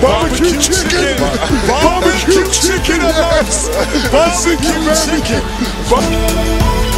Ba- barbecue chicken. Barbecue chicken. Barbecue chicken.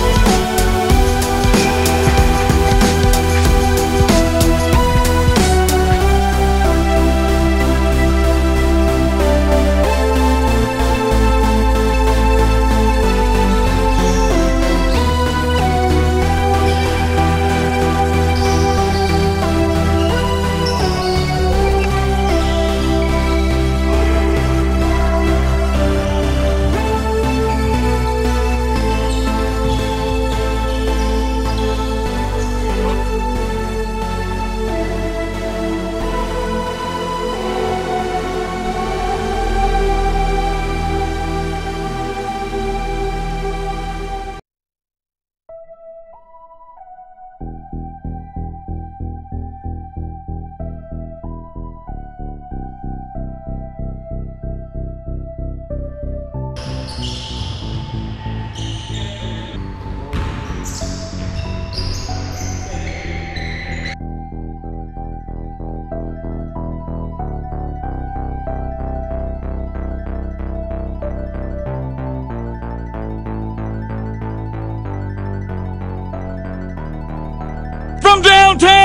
From downtown!